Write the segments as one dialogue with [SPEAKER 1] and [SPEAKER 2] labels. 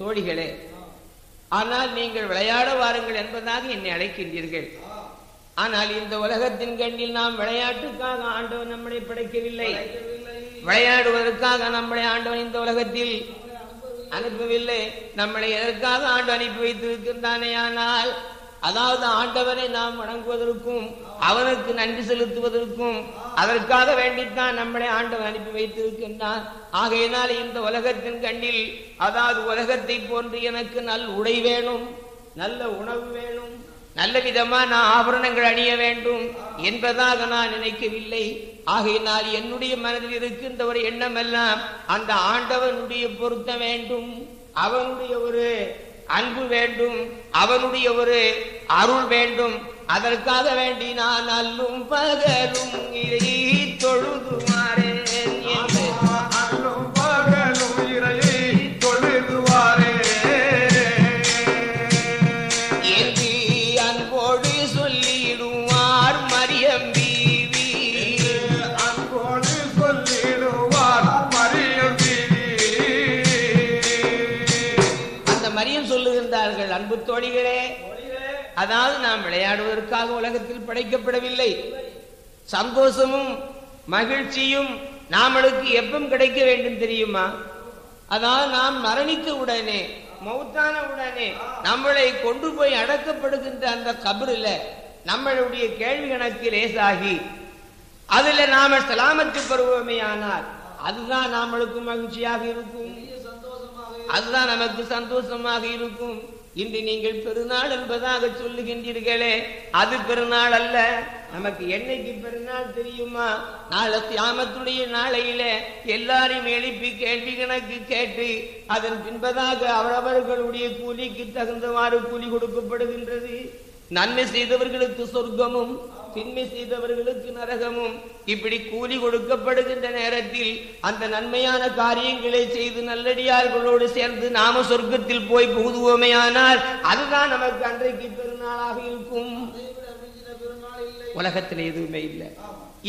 [SPEAKER 1] தோழிகளே. ஆனால் நீங்கள் விளையாட வாருங்கள் என்பதாக என்னை அழைக்கின்றீர்கள். ஆனால் இந்த உலகத்தின் கண்ணில் நாம் விளையாட்டுக்காக ஆண்டவன் நம்மளை படைக்கவில்லை. விளையாடுவதற்காக நம்மளை ஆண்டவன் இந்த உலகத்தில் அனுப்பவில்லை. நம்மளை எதற்காக ஆண்டு அனுப்பி வைத்திருக்கின்றானே ஆனால் அதாவது ஆண்டவனை நாம் வணங்குவதற்கும் அவனுக்கு நன்றி செலுத்துவதற்கும் அதற்காக வேண்டித்தான் நம்மளை ஆண்டவன் அனுப்பி வைத்திருக்கின்றான் ஆகையினால் இந்த உலகத்தின் கண்ணில் அதாவது உலகத்தை போன்று எனக்கு நல் உடை வேணும் நல்ல உணவு வேணும் நல்ல விதமான ஆபரணங்கள் அணிய வேண்டும் என்பதாக நான் நினைக்கவில்லை. ஆகையினால் என்னுடைய மனதில் இருக்கின்ற ஒரு எண்ணம் எல்லாம் அந்த ஆண்டவனுடைய பொருத்த வேண்டும். அவனுடைய ஒரு அன்பு வேண்டும் அவனுடைய ஒரு அருள் வேண்டும் அதற்காக வேண்டி நான் அல்லும் பகலும் இறை விளையாடுவதற்காக உலகத்தில் படைக்கப்படவில்லை. சந்தோஷமும் மகிழ்ச்சியும் நாமளுக்கு எப்பம் கிடைக்க வேண்டும் தெரியுமா? அதாவது நாம் மரணித்த உடனே மௌத்தான உடனே நம்மளை கொண்டு போய் அடக்கப்படுகின்ற அந்த கபரில் நம்மளுடைய கேள்வி கணக்கு லேசாகி அதுல நாம சலாமத்து பருவமையானால் அதுதான் நாமளுக்கு மகிழ்ச்சியாக இருக்கும். அதுதான் நமக்கு சந்தோஷமாக இருக்கும். இன்று நீங்கள் பெருநாள் என்பதாக சொல்லுகின்றீர்களே அது பெருநாள் அல்ல. நமக்கு என்னைக்கு பெருநாள் தெரியுமா? நாளை தியாமத்துடைய நாளையில எல்லாரையும் எழுப்பி கேள்வி கணக்கு கேட்டு அதன் பின்பதாக அவரவர்களுடைய கூலிக்கு தகுந்தவாறு கூலி கொடுக்கப்படுகின்றது. நன்மை செய்தவர்களுக்கு சொர்க்கமும் தின்மை செய்தவர்களுக்கு நரகமும் இப்படி கூலி கொடுக்கப்படுகின்ற நேரத்தில் அந்த நன்மையான காரியங்களை செய்து நல்லடியார்களோடு சேர்ந்து நாம சொர்க்கத்தில் போய் புகுதுவோமையானால் அதுதான் நமக்கு அன்றைக்கு பெருநாளாக இருக்கும். உலகத்தில் எதுவுமே இல்லை.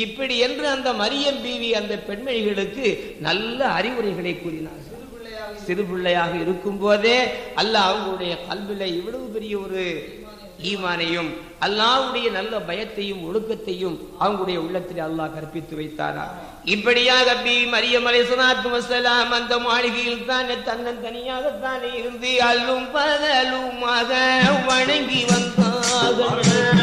[SPEAKER 1] இப்படி என்று அந்த மரியம் பீவி அந்த பெண்மணிகளுக்கு நல்ல அறிவுரைகளை கூறினார்கள் சிறு பிள்ளையாக இருக்கும் போதே அல்லாஹ் அவங்களுடைய கல்வில இவ்வளவு பெரிய ஒரு ஈமானையும் அல்லாவுடைய நல்ல பயத்தையும் ஒழுக்கத்தையும் அவங்களுடைய உள்ளத்தில் அல்லாஹ் கற்பித்து வைத்தாரா? இப்படியாக பி மரியம் அந்த மாளிகையில் தானே தன்னன் தனியாகத்தானே இருந்து அல்லும் பகலுமாக வணங்கி வந்தார்கள்.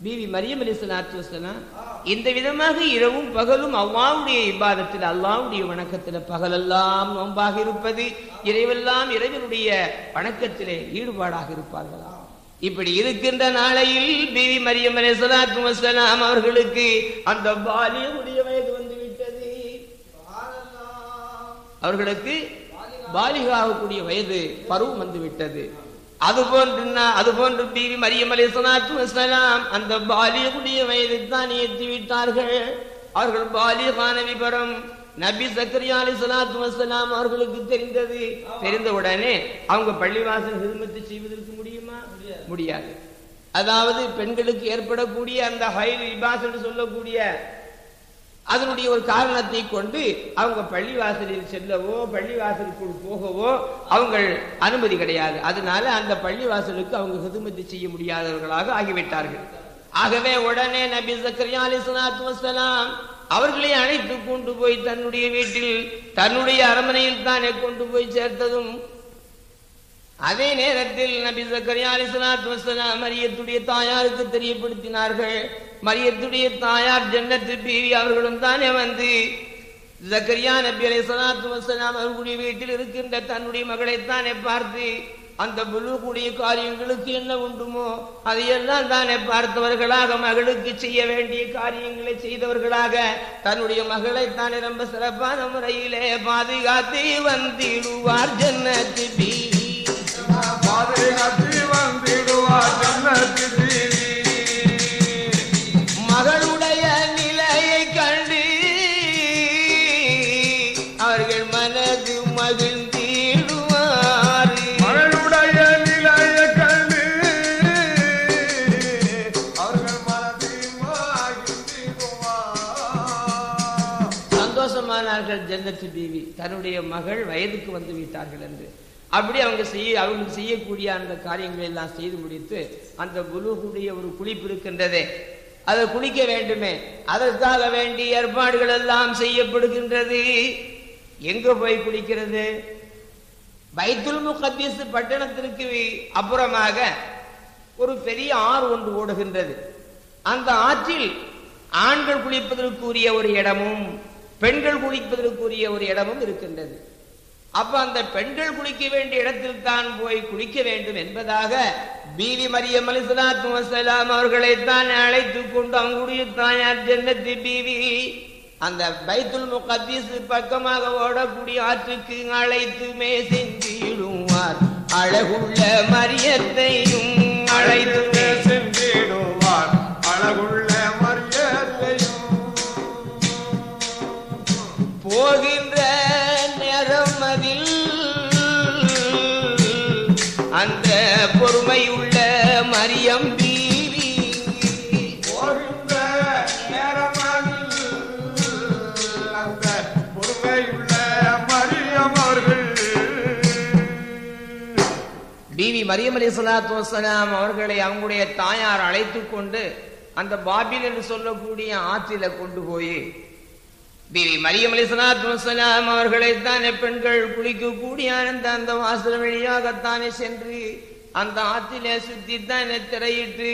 [SPEAKER 1] பிவி மரியம் அலிஸ்லாத்து வசலாம் இந்த விதமாக இரவும் பகலும் அவ்வாவுடைய இபாதத்தில் அல்லாவுடைய வணக்கத்தில் பகலெல்லாம் நோன்பாக இருப்பது இறைவெல்லாம் இறைவனுடைய வணக்கத்திலே ஈடுபாடாக இருப்பார்களா? இப்படி இருக்கின்ற நாளையில் பிவி மரியம் அலிஸ்லாத்து வசலாம் அவர்களுக்கு அந்த பாலியமுடைய வயது வந்து விட்டது அவர்களுக்கு பாலிகாகக்கூடிய வயது பருவம் வந்து விட்டது அது போன்று அது போன்று பிவி மரியம் அலி வஸலாம் அந்த பாலியகுடைய வயதை தான் ஏற்றி விட்டார்கள். அவர்கள் பாலியகான விபரம் நபி சக்கரியா அலி சலாத்து வசலாம் அவர்களுக்கு தெரிந்தது. தெரிந்த உடனே அவங்க பள்ளிவாசல் ஹிதமத்து செய்வதற்கு முடியுமா? முடியாது. அதாவது பெண்களுக்கு ஏற்படக்கூடிய அந்த ஹைல் இபாஸ் என்று சொல்லக்கூடிய அதனுடைய ஒரு காரணத்தை கொண்டு அவங்க பள்ளிவாசலில் செல்லவோ பள்ளிவாசலுக்குள் போகவோ அவங்கள் அனுமதி கிடையாது. அதனால அந்த பள்ளிவாசலுக்கு அவங்க ஹிதுமதி செய்ய முடியாதவர்களாக ஆகிவிட்டார்கள். ஆகவே உடனே நபி சக்கரியா அலி வசலாம் அவர்களை அழைத்து கொண்டு போய் தன்னுடைய வீட்டில் தன்னுடைய அரண்மனையில் தானே கொண்டு போய் சேர்த்ததும் அதே நேரத்தில் நபி சக்கரியா அலிஸ்லாத்து வசலாம் மரியத்துடைய தாயாருக்கு தெரியப்படுத்தினார்கள். மரியத்துடைய தாயார் ஜன்னத்து பீவி அவர்களும் தானே வந்து. ஜக்கரியா நபி அலி சலாத்து வசலாம் அவர்களுடைய வீட்டில் இருக்கின்ற தன்னுடைய மகளைத்தானே பார்த்து அந்த புலுக்குடைய காரியங்களுக்கு என்ன உண்டுமோ அதையெல்லாம் தானே பார்த்தவர்களாக மகளுக்கு செய்ய வேண்டிய காரியங்களை செய்தவர்களாக தன்னுடைய மகளை தானே ரொம்ப சிறப்பான முறையிலே பாதுகாத்து வந்திடுவார் ஜன்னத்து பீவி.
[SPEAKER 2] பாதுகாத்து வந்திடுவார் ஜன்னத்து தீவி.
[SPEAKER 1] மகளுடைய நிலையை கண்டு அவர்கள் மனது மகிழ்ந்திடுவார்
[SPEAKER 2] மகளுடைய நிலையை கண்டு அவர்கள் மனதில் மகிழ்ந்திடுவார்.
[SPEAKER 1] சந்தோஷமானார்கள் ஜன்னத்து பீவி தன்னுடைய மகள் வயதுக்கு வந்து விட்டார்கள் என்று அப்படி அவங்க செய்ய அவங்க செய்யக்கூடிய அந்த காரியங்களை எல்லாம் செய்து முடித்து அந்த குலுகுடைய ஒரு குளிப்பு இருக்கின்றதே. அதை குளிக்க வேண்டுமே. அதற்காக வேண்டிய ஏற்பாடுகள் எல்லாம் செய்யப்படுகின்றது. எங்க போய் குளிக்கிறது? பைத்துல் முகத்தீஸ் பட்டணத்திற்கு அப்புறமாக ஒரு பெரிய ஆறு ஒன்று ஓடுகின்றது. அந்த ஆற்றில் ஆண்கள் குளிப்பதற்குரிய ஒரு இடமும் பெண்கள் குளிப்பதற்குரிய ஒரு இடமும் இருக்கின்றது. அப்ப அந்த பெண்கள் குளிக்க வேண்டிய இடத்தில் தான் போய் குளிக்க வேண்டும் என்பதாக பீவி மரியம் அலிசலாத்து வசலாம் அவர்களை தான் அழைத்துக் கொண்டு அவங்களுடைய தாயார் ஜன்னத்தி பீவி அந்த பைத்துல் முகத்தீஸ் பக்கமாக ஓடக்கூடிய ஆற்றுக்கு அழைத்துமே சென்றிடுவார் அழகுள்ள மரியத்தையும் அழைத்துமே
[SPEAKER 2] சென்றிடுவார் அழகுள்ள மரியாதையும்
[SPEAKER 1] போகின்ற மரியம் அலி சலாத்து வசலாம் அவர்களை அவங்களுடைய தாயார் அழைத்துக் கொண்டு அந்த பாபில் என்று சொல்லக்கூடிய ஆற்றில கொண்டு போய் பீவி மரியம் அலி சலாத்து வசலாம் அவர்களை பெண்கள் குளிக்கக்கூடிய அந்த அந்த வாசல் வழியாகத்தானே சென்று அந்த ஆற்றிலே சுத்தித்தானே திரையிட்டு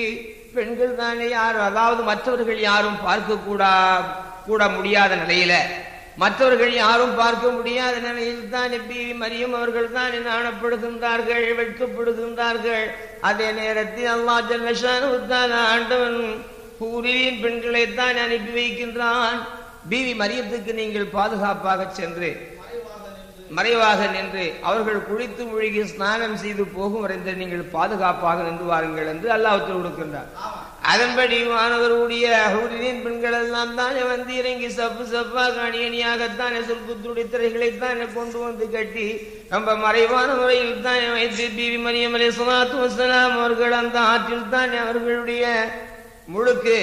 [SPEAKER 1] பெண்கள் தானே யாரும் அதாவது மற்றவர்கள் யாரும் பார்க்க கூடா கூட முடியாத நிலையில மற்றவர்கள் யாரும் பார்க்க முடியாத நிலையில் தான் பீவி மரியம் அவர்கள் தான் நாணப்படுகின்றார்கள் வெட்கப்படுகின்றார்கள். அதே நேரத்தில் அல்லா ஜல்லஷான் ஆண்டவன் கூறியின் பெண்களை தான் அனுப்பி வைக்கின்றான். பீவி மரியத்துக்கு நீங்கள் பாதுகாப்பாக சென்று மறைவாக நின்று அவர்கள் குளித்து மூழ்கி ஸ்நானம் செய்து போகும் வரைந்த நீங்கள் பாதுகாப்பாக நின்று வாருங்கள் என்று அல்லாஹ் கொடுக்கின்றார் அதன்படி மாணவருடைய ஹூரின் பெண்கள் எல்லாம் தானே வந்து இறங்கி சப்பு சப்பாக அணி அணியாகத்தானே சொற்புத்துடைய திரைகளைத்தானே கொண்டு வந்து கட்டி ரொம்ப மறைவான முறையில் தானே வைத்து பிவி மரியம் அலி சுலாத்து வசலாம் அவர்கள் அந்த ஆற்றில் தானே அவர்களுடைய முழுக்கு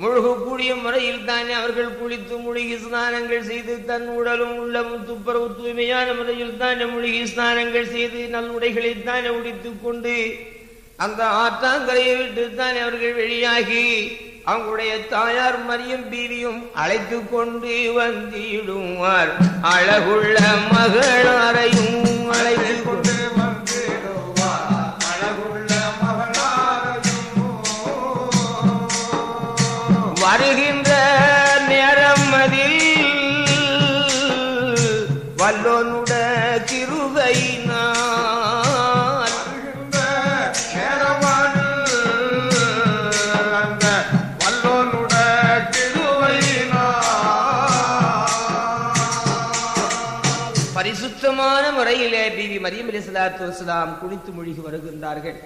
[SPEAKER 1] முழுகக்கூடிய முறையில் தானே அவர்கள் குளித்து முழுகி ஸ்நானங்கள் செய்து தன் உடலும் உள்ளமும் துப்புரவு தூய்மையான முறையில் தானே முழுகி ஸ்நானங்கள் செய்து நல்லுடைகளை தானே உடித்துக் கொண்டு அந்த ஆற்றாங்கரையை விட்டுத்தான் அவர்கள் வெளியாகி அவங்களுடைய தாயார் மரியம் பீவியும் அழைத்து கொண்டு வந்திடுவார். அழகுள்ள மகளாரையும் மரியம் அலி சலாத்து வசலாம் குளித்து மூழ்கி வருகின்றார்கள்.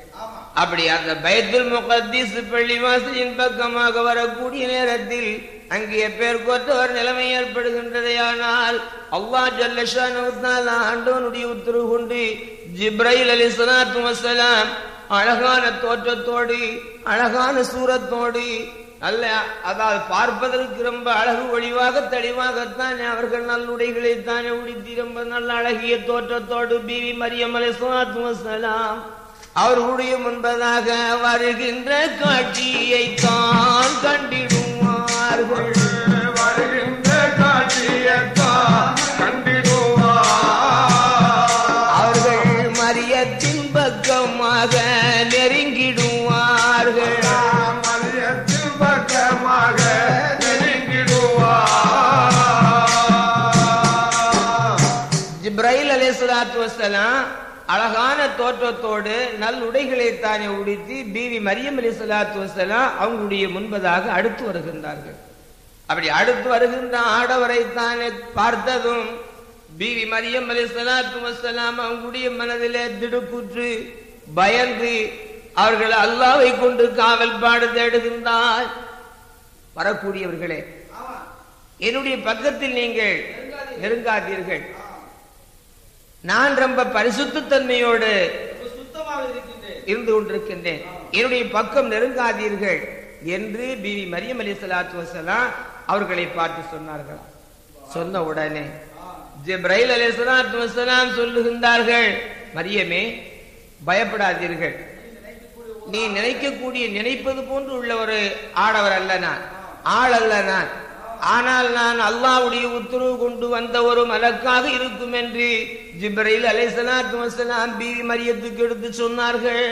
[SPEAKER 1] அப்படி அந்த பைத்துல் முகத்தீஸ் பள்ளிவாசலின் பக்கமாக வரக்கூடிய நேரத்தில் அங்கே பேர் ஒரு நிலைமை ஏற்படுகின்றதே. ஆனால் அல்லாஹ் ஜல்லஷான் ஆண்டவனுடைய உத்தரவு கொண்டு ஜிப்ரைல் அலி சலாத்து வசலாம் அழகான தோற்றத்தோடு அழகான சூரத்தோடு நல்ல அதாவது பார்ப்பதற்கு ரொம்ப அழகு ஒளிவாக தெளிவாகத்தான் அவர்கள் நல்லுடைகளை தானே உடுத்தி ரொம்ப நல்ல அழகிய தோற்றத்தோடு பிவி மரியம் அலை வசலாம் அவர்களுடைய முன்பதாக வருகின்ற
[SPEAKER 2] காட்சியைத்தான்
[SPEAKER 1] கண்டிடுவார்கள். அலைஹிஸ்ஸலாத்து வஸ்ஸலாம் அழகான தோற்றத்தோடு நல்லுடைகளை தானே உடுத்தி பீவி மரியம் அலி சலாத்து வசலாம் அவங்களுடைய முன்பதாக அடுத்து வருகின்றார்கள். அப்படி அடுத்து வருகின்ற ஆடவரை தானே பார்த்ததும் பீவி மரியம் அலி சலாத்து வசலாம் அவங்களுடைய மனதிலே திடுக்குற்று பயந்து அவர்கள் அல்லாவை கொண்டு காவல் பாடு தேடுகின்றார். வரக்கூடியவர்களே என்னுடைய பக்கத்தில் நீங்கள் நெருங்காதீர்கள். நான் ரொம்ப பரிசுத்த தன்மையோடு
[SPEAKER 3] சுத்தமாக இருக்கின்றேன்.
[SPEAKER 1] இருந்து கொண்டிருக்கின்றேன். என்னுடைய பக்கம் நெருங்காதீர்கள் என்று பிவி மரியம் அலி சலாத்து வசலாம் அவர்களை பார்த்து சொன்னார்கள் சொன்ன உடனே ஜிப்ரைல் அலி சலாத்து வசலாம் சொல்லுகின்றார்கள் மரியமே பயப்படாதீர்கள். நீ நினைக்கக்கூடிய நினைப்பது போன்று உள்ள ஒரு ஆடவர் அல்ல நான். ஆள் அல்ல நான். ஆனால் நான் அல்லாவுடைய உத்தரவு கொண்டு வந்த ஒரு மலக்காக இருக்கும் என்று ஜிப்ரையில் அலைஹிஸ்ஸலாத்து வஸலாம் பீவி மரியத்துக்கு எடுத்து சொன்னார்கள்.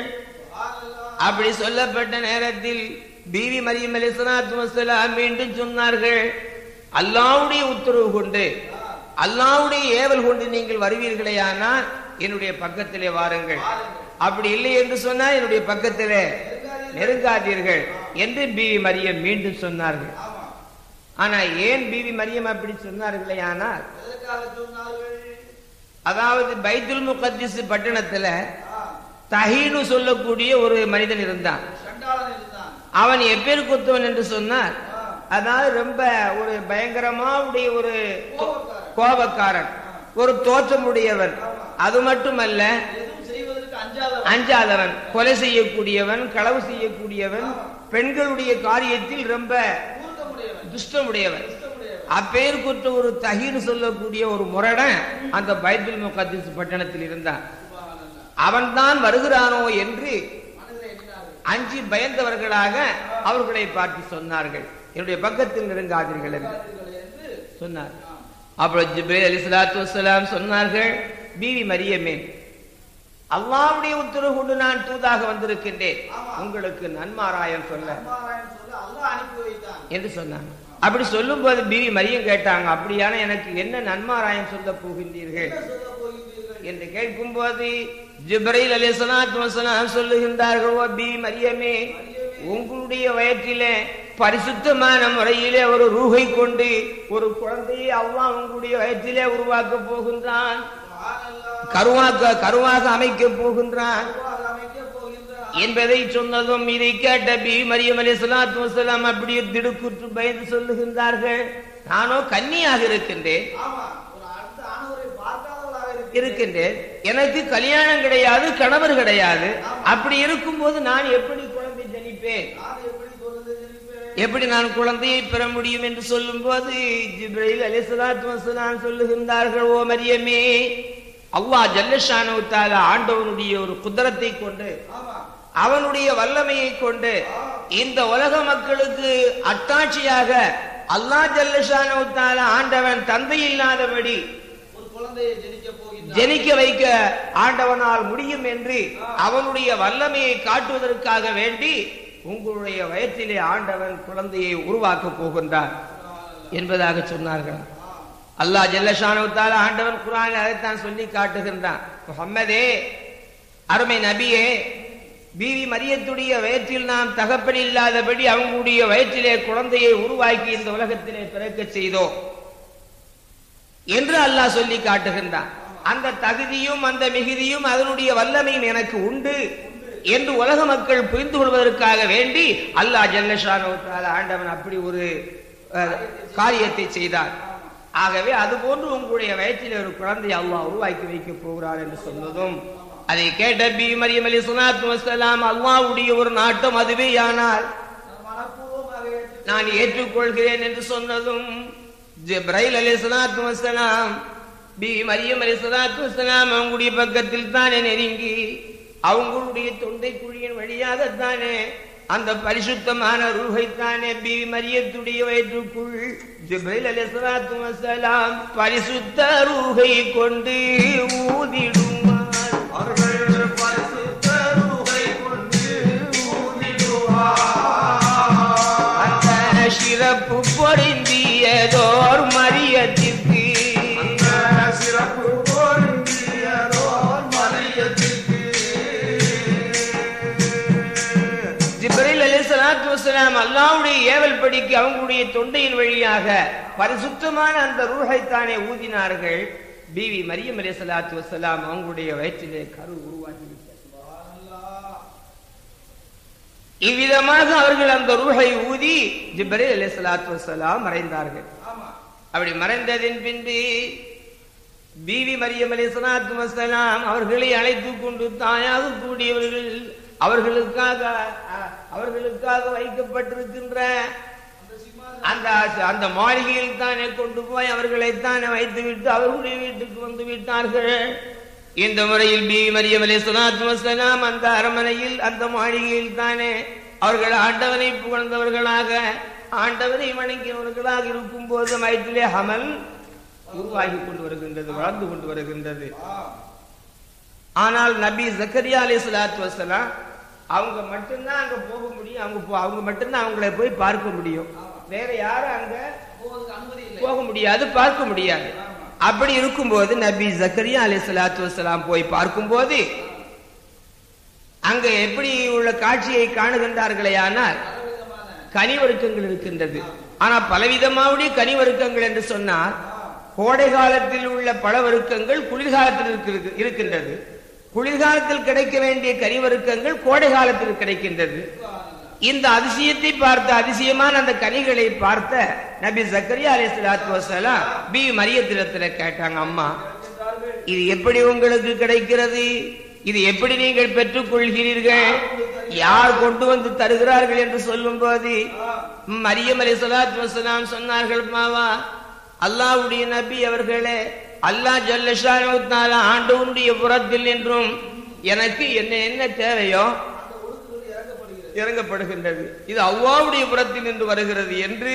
[SPEAKER 1] அப்படி சொல்லப்பட்ட நேரத்தில் பீவி மரியம் அலைசலாத்து வஸலாம் மீண்டும் சொன்னார்கள் அல்லாவுடைய உத்தரவு கொண்டு அல்லாவுடைய ஏவல் கொண்டு நீங்கள் வருவீர்களேயானால் என்னுடைய பக்கத்திலே வாருங்கள். அப்படி இல்லை என்று சொன்னால் என்னுடைய பக்கத்திலே நெருங்காதீர்கள் என்று பிவி மரியம் மீண்டும் சொன்னார்கள். ஆனா ஏன் பிவி மரியம் அப்படி சொன்னார்களே? ஆனால் அதாவது பைத்துல் முகத்திஸ் பட்டணத்துல தஹீனு சொல்லக்கூடிய ஒரு மனிதன் இருந்தான். அவன் எப்பேர் குத்தவன் என்று சொன்னார் அதாவது ரொம்ப ஒரு பயங்கரமா உடைய ஒரு கோபக்காரன். ஒரு தோற்றமுடையவன். அது மட்டுமல்ல
[SPEAKER 3] அஞ்சாதவன்.
[SPEAKER 1] கொலை செய்யக்கூடியவன் களவு செய்யக்கூடியவன். பெண்களுடைய காரியத்தில் ரொம்ப
[SPEAKER 3] துஷ்டமுடையவர்.
[SPEAKER 1] துஷ்டமுடையவன் ஒரு தகீர் சொல்லக்கூடிய ஒரு முரடன் அந்த பைபிள் முகத்திஸ் பட்டணத்தில் இருந்தான். அவன்தான் வருகிறானோ என்று
[SPEAKER 3] அஞ்சு
[SPEAKER 1] அஞ்சி பயந்தவர்களாக அவர்களை பார்த்து சொன்னார்கள். என்னுடைய பக்கத்தில் நெருங்காதீர்கள் என்று சொன்னார். அப்புறம் ஜிப்ரேல் அலி சலாத்து சொன்னார்கள் பீவி மரியமே அல்லாவுடைய உத்தரவு கொண்டு நான் தூதாக வந்திருக்கின்றேன். உங்களுக்கு நன்மாராயம் சொல்ல. என்று சொன்னாங்க. அப்படி சொல்லும்போது பீவி மரியம் கேட்டாங்க அப்படியான எனக்கு என்ன நன்மாராயம் சொல்ல போகின்றீர்கள்? என்று கேட்கும்போது ஜிப்ரைல் அலிஸ்லாத்து வசலாம் சொல்லுகின்றார்கள் பி மரியமே உங்களுடைய வயிற்றிலே பரிசுத்தமான முறையிலே ஒரு ரூகை கொண்டு ஒரு குழந்தையை அல்லாஹ் உங்களுடைய வயிற்றிலே உருவாக்க போகின்றான். கருவாக்க கருவாக அமைக்க போகின்றான். என்பதை சொன்னதும் இதை கேட்ட பி. மரியம் அலி சலாத்து வசலாம் அப்படியே திடுக்குற்று பயந்து சொல்லுகின்றார்கள். நானோ கன்னியாக இருக்கின்றேன். இருக்கின்றேன். எனக்கு கல்யாணம் கிடையாது கணவர் கிடையாது. அப்படி இருக்கும் போது
[SPEAKER 3] நான் எப்படி குழந்தை ஜனிப்பேன்?
[SPEAKER 1] எப்படி நான் குழந்தையை பெற முடியும் என்று சொல்லும் சொல்லும்போது ஜிப்ரைல் அலிசலாத்து வசலாம் சொல்லுகின்றார்கள் ஓ மரியமே அல்லாஹ் ஜல்லஷானு ஆண்டவனுடைய ஒரு குதிரத்தை கொண்டு அவனுடைய வல்லமையை கொண்டு இந்த உலக மக்களுக்கு அட்டாட்சியாக அல்லாஹ் ஜல்லஷானு ஆண்டவன் தந்தை இல்லாதபடி
[SPEAKER 3] ஒரு குழந்தையை
[SPEAKER 1] வைக்க ஆண்டவனால் முடியும் என்று அவனுடைய வல்லமையை காட்டுவதற்காக வேண்டி உங்களுடைய வயத்திலே ஆண்டவன் குழந்தையை உருவாக்க போகின்றான் என்பதாக சொன்னார்கள். அல்லாஹ் ஜல்லஷானுத்தால ஆண்டவன் குரான் அதைத்தான் சொல்லி காட்டுகின்றான். முகம்மதே அருமை நபியே பிவி மரியத்துடைய வயிற்றில் நாம் தகப்பன் இல்லாதபடி அவங்களுடைய வயிற்றிலே குழந்தையை உருவாக்கி இந்த உலகத்திலே பிறக்க செய்தோம் என்று அல்லாஹ் சொல்லி காட்டுகின்றான். அந்த தகுதியும் அந்த மிகுதியும் அதனுடைய வல்லமையும் எனக்கு உண்டு என்று உலக மக்கள் புரிந்து கொள்வதற்காக வேண்டி அல்லாஹ் ஜல்லஷானோ ஆண்டவன் அப்படி ஒரு அஹ், காரியத்தை செய்தார். ஆகவே அதுபோன்று உங்களுடைய வயிற்றில் ஒரு குழந்தை அல்லாஹ் உருவாக்கி வைக்க போகிறார் என்று சொன்னதும் அதை கேட்ட பி மரியம் அலி சுனாத் வசலாம் அல்லாஹ்வுடைய ஒரு நாட்டம் அதுவே ஆனால்
[SPEAKER 3] நான்
[SPEAKER 1] ஏற்றுக்கொள்கிறேன் என்று சொன்னதும் ஜிப்ரைல் அலி சலாத்து வசலாம் பி மரியம் அலி சுனாத்லாம் வசலாம் அவங்களுடைய பக்கத்தில் தானே நெருங்கி அவங்களுடைய தொண்டை குழியின் வழியாகத்தானே அந்த பரிசுத்தமான ரூஹைத்தானே பி மரியத்துடைய வயிற்றுக்குள் ஜிப்ரைல் அலி சலாத்து வசலாம் பரிசுத்த ரூஹை கொண்டு
[SPEAKER 2] ஊதிடும்.
[SPEAKER 1] செல்லும்படிக்கு அவங்களுடைய தொண்டையின் வழியாக பரிசுத்தமான அந்த ரூஹைத்தானே ஊதினார்கள். பிவி மரியம் அலி சலாத்து வசலாம் அவங்களுடைய வயிற்றிலே கரு உருவாகி இவ்விதமாக அவர்கள் அந்த ரூஹை ஊதி ஜிப்ரேல் அலி சலாத்து வசலாம் மறைந்தார்கள். அப்படி மறைந்ததின் பின்பு பிவி மரியம் அலி சலாத்து வசலாம் அவர்களை அழைத்துக் கொண்டு தாயாக கூடியவர்கள் அவர்களுக்காக அவர்களுக்காக வைக்கப்பட்டிருக்கின்ற அந்த அந்த மாளிகையில் தானே கொண்டு போய் அவர்களைத்தானே வைத்து விட்டு அவர்களுடைய வீட்டுக்கு வந்து விட்டார்கள். இந்த முறையில் பி. மரியம் அலி அந்த அரண்மனையில் அந்த மாளிகையில் தானே அவர்கள் ஆண்டவனை புகழ்ந்தவர்களாக ஆண்டவனை வணங்கியவர்களாக இருக்கும் போது வயிற்றிலே ஹமல் உருவாகி கொண்டு வருகின்றது வளர்ந்து கொண்டு வருகின்றது. ஆனால் நபி ஜக்கரியா அலி சுலாத்து வசலாம் அவங்க மட்டும்தான் அங்க போக முடியும் அவங்க போ- அவங்க மட்டும்தான் அவங்களை போய் பார்க்க முடியும். வேற யாரும் அங்க போக முடியாது பார்க்க முடியாது. அப்படி இருக்கும்போது நபி ஜக்கரியா அலி சலாத்து வசலாம் போய் பார்க்கும்போது அங்க எப்படி உள்ள காட்சியை காணுகின்றார்களே ஆனால் கனிவருக்கங்கள் இருக்கின்றது. ஆனா பலவிதமாவுடைய கனிவருக்கங்கள் என்று சொன்னால் கோடை காலத்தில் உள்ள பழவருக்கங்கள் குளிர்காலத்தில் இருக்கு- இருக்கின்றது. குளிர்காலத்தில் கிடைக்க வேண்டிய கனிவருக்கங்கள் கோடை காலத்தில் கிடைக்கின்றது. இந்த அதிசயத்தை பார்த்த அதிசயமான அந்த கனிகளை பார்த்த நபி சக்கரியா அலி சலாத்து வசலாம் பி மரியத்திரத்துல கேட்டாங்க அம்மா இது எப்படி உங்களுக்கு கிடைக்கிறது? இது எப்படி நீங்கள் பெற்றுக் கொள்கிறீர்கள் யார் கொண்டு வந்து தருகிறார்கள் என்று சொல்லும் போது மரியம் அலி சலாத்து வசலாம் சொன்னார்கள் மாவா அல்லாஹ்வுடைய நபி அவர்களே அல்லாஹ் ஜல்லஷான ஆண்டவனுடைய புறத்தில் என்றும் எனக்கு என்ன என்ன தேவையோ இறங்கப்படுகின்றது. இது அவ்வாவுடைய புறத்தில் நின்று வருகிறது என்று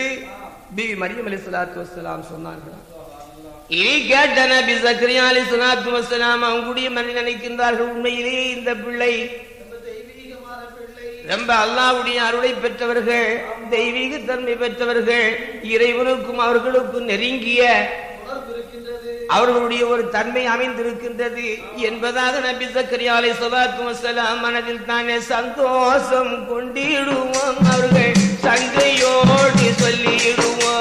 [SPEAKER 1] பிபி மரியம் அலி சலாத்து வசலாம் சொன்னார்கள். இனி கேட்ட நபி சக்கரியா அலி சலாத்து வசலாம் அவங்களுடைய மனித நினைக்கின்றார்கள் உண்மையிலேயே இந்த பிள்ளை
[SPEAKER 3] ரொம்ப
[SPEAKER 1] அல்லாவுடைய அருளை பெற்றவர்கள் தெய்வீக தன்மை பெற்றவர்கள் இறைவனுக்கும் அவர்களுக்கும் நெருங்கிய அவர்களுடைய ஒரு தன்மை அமைந்திருக்கின்றது என்பதாக நபி சக்கரியா அலை சலாத்து வசலாம் மனதில் தானே சந்தோஷம் கொண்டிடுவோம் அவர்கள் சங்கையோடு
[SPEAKER 2] சொல்லிடுவோம்.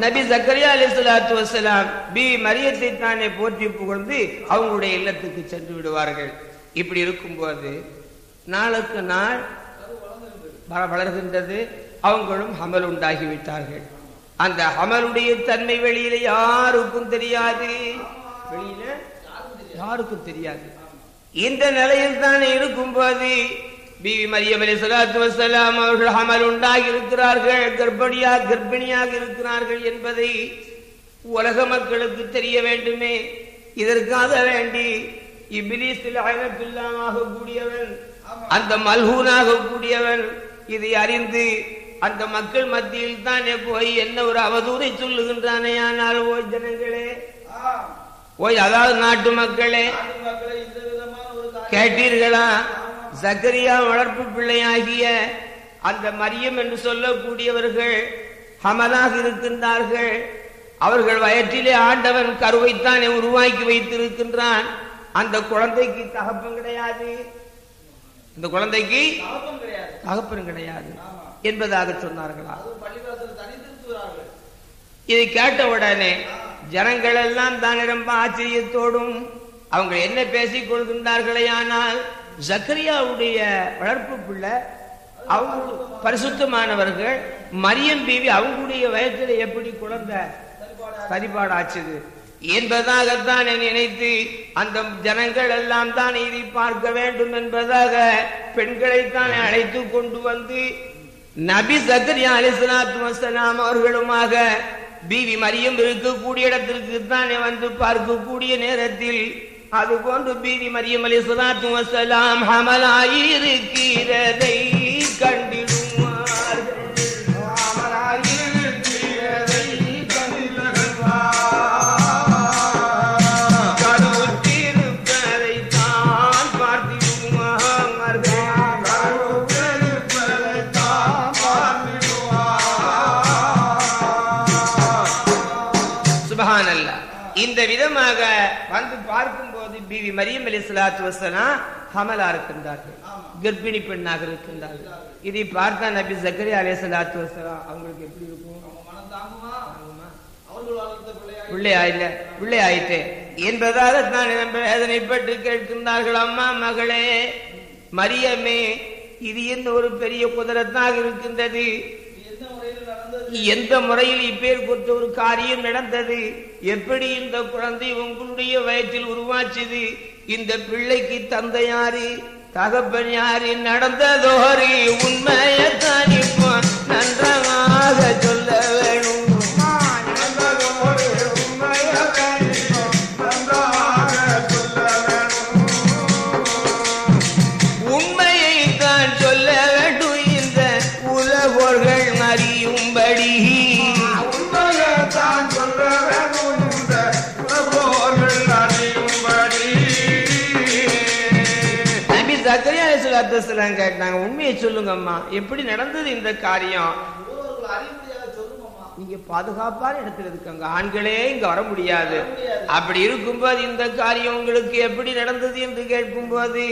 [SPEAKER 1] நபி ஜக்கரியா அலி சொல்லாத்து வசலாம் பி மரியத்தை தானே போற்றி புகழ்ந்து அவங்களுடைய இல்லத்துக்கு சென்று விடுவார்கள். இப்படி இருக்கும்போது நாளுக்கு நாள் வள- வளர்கின்றது. அவங்களும் ஹமல் உண்டாகி விட்டார்கள் அந்த ஹமலுடைய தன்மை வெளியில யாருக்கும் தெரியாது. வெளியில யாருக்கும் தெரியாது. இந்த நிலையில் தானே இருக்கும்போது பிவி மரியம் அலி சலாத்து வசலாம் அவர்கள் அமல் உண்டாகி இருக்கிறார்கள் கர்ப்பிணியா கர்ப்பிணியாக இருக்கிறார்கள் என்பதை உலக மக்களுக்கு தெரிய வேண்டுமே இதற்காக வேண்டி இபிலிஸில் அயனத்துல்லாமாக கூடியவன் அந்த மல்ஹூனாக கூடியவன் இதை அறிந்து அந்த மக்கள் மத்தியில் தானே போய் என்ன ஒரு அவதூறை சொல்லுகின்றானே ஆனால் ஓய் ஜனங்களே. ஓய் அதாவது நாட்டு மக்களே கேட்டீர்களா சக்கரியா வளர்ப்பு பிள்ளையாகிய அந்த மரியம் என்று சொல்லக்கூடியவர்கள் ஹமலாக இருக்கின்றார்கள். அவர்கள் வயிற்றிலே ஆண்டவன் கருவைத்தானே உருவாக்கி வைத்திருக்கின்றான். அந்த குழந்தைக்கு தகப்பம் கிடையாது. இந்த குழந்தைக்கு
[SPEAKER 3] கிடையாது
[SPEAKER 1] தகப்பன் கிடையாது என்பதாக சொன்னார்களா? இதை கேட்ட உடனே ஜனங்கள் எல்லாம் தானே ரொம்ப ஆச்சரியத்தோடும் அவங்க என்ன பேசிக் கொள்கின்றார்களே ஆனால் ஜக்கரியாவுடைய வளர்ப்பு பிள்ளை அவங்க பரிசுத்தமானவர்கள் மரியம் பீவி அவங்களுடைய வயசுல எப்படி குழந்தை? சரிபாடு ஆச்சுது என்பதாகத்தான் நினைத்து அந்த ஜனங்கள் எல்லாம் தான் இதை பார்க்க வேண்டும் என்பதாக பெண்களைத்தான் அழைத்து கொண்டு வந்து நபி சக்கரியா அலிஸ்லாத்து வசலாம் அவர்களுமாக பீவி மரியம் இருக்கக்கூடிய இடத்திற்கு தான் வந்து பார்க்கக்கூடிய நேரத்தில் அது போன்று பீவி மரியம் அலி சுலாத்து வசலாம் ஹமலாயிருக்கிறதை கண்டிடுவார்கள் பார்க்கும்போது பிவி மரியம் அலி சலாத்து வசலாம் ஹமலா இருக்கின்றார்கள். கர்ப்பிணி பெண்ணாக இருக்கின்றார்கள். இதை பார்த்தா நபி ஜக்கரி அலி சலாத்து வசலாம் அவங்களுக்கு எப்படி இருக்கும்? பிள்ளை ஆயில பிள்ளை ஆயிட்டே. என்பதாக தான் வேதனைப்பட்டு கேட்கின்றார்கள் அம்மா மகளே மரியமே இது என்ன ஒரு பெரிய குதிரத்தாக இருக்கின்றது?
[SPEAKER 3] எந்த முறையில்
[SPEAKER 1] இப்பேர் கொற்ற ஒரு காரியம் நடந்தது? எப்படி இந்த குழந்தை உங்களுடைய வயத்தில் உருவாச்சுது? இந்த பிள்ளைக்கு தந்தை யாரு தகப்பன் யாரு நடந்ததோரி உண்மை தான் கேட்டாங்க. உண்மையை சொல்லுங்கம்மா. எப்படி நடந்தது இந்த காரியம்? நீங்க பாதுகாப்பான இடத்துல இருக்காங்க. ஆண்களே இங்க வர முடியாது. அப்படி இருக்கும்போது இந்த காரியம் உங்களுக்கு எப்படி நடந்தது என்று கேட்கும்போது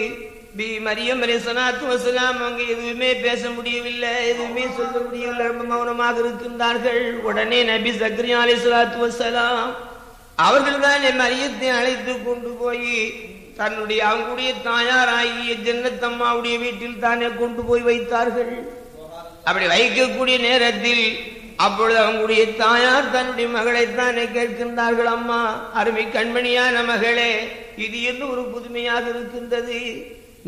[SPEAKER 1] பி. மரியம் அலிசனாத்து அவங்க எதுவுமே பேச முடியவில்லை. எதுவுமே சொல்ல முடியவில்லை. ரொம்ப மௌனமாக இருக்கின்றார்கள். உடனே நபி சக்ரியா அலி சலாத்து வசலாம் அவர்கள் தான் என் மரியத்தை அழைத்து கொண்டு போய் தன்னுடைய அவங்களுடைய தாயாராகிய ஜன்னத்தம்மாவுடைய வீட்டில் தானே கொண்டு போய் வைத்தார்கள். அப்படி வைக்கக்கூடிய நேரத்தில் அப்பொழுது அவங்களுடைய தாயார் தன்னுடைய மகளைத்தானே தானே கேட்கின்றார்கள் அம்மா அருமை கண்மணியான மகளே இது என்ன ஒரு புதுமையாக இருக்கின்றது.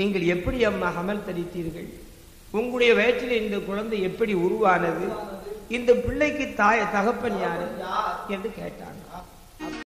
[SPEAKER 1] நீங்கள் எப்படி அம்மா அமல் தரித்தீர்கள்? உங்களுடைய வயிற்றில் இந்த குழந்தை எப்படி உருவானது? இந்த பிள்ளைக்கு தாய தகப்பன் யாரு? என்று கேட்டாங்க.